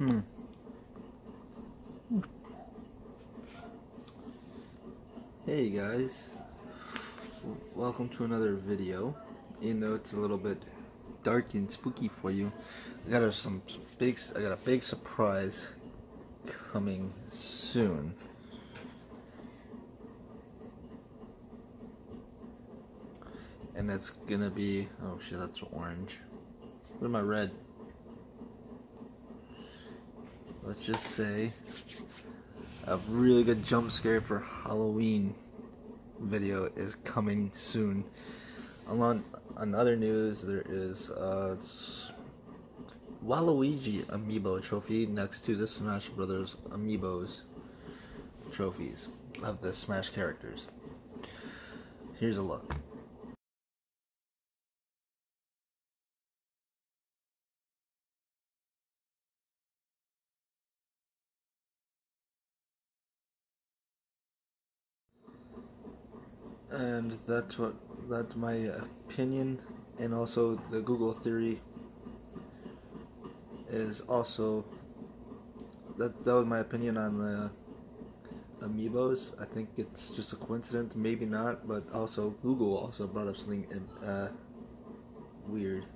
Hmm. Hey guys, welcome to another video. Even though it's a little bit dark and spooky for you, I got a, some big, I got a big surprise coming soon. And it's gonna be, oh shit, that's orange. What am I red? Let's just say a really good jump scare for Halloween video is coming soon. On, on other news, there is uh, Waluigi amiibo trophy next to the Smash Brothers amiibos trophies of the Smash characters. Here's a look. And that's what that's my opinion. And also the Google theory is also that that was my opinion on the amiibos. I think it's just a coincidence. Maybe not but also Google also brought up something uh, weird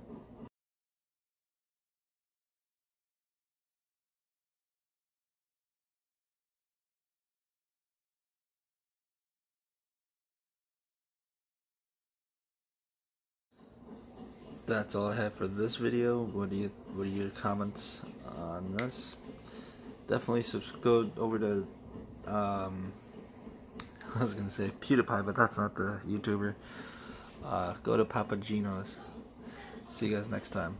that's all I have for this video. What do you what are your comments on this? Definitely subscribe over to um, I was gonna say PewDiePie, but that's not the YouTuber. Uh, go to Papa Geno's. See you guys next time.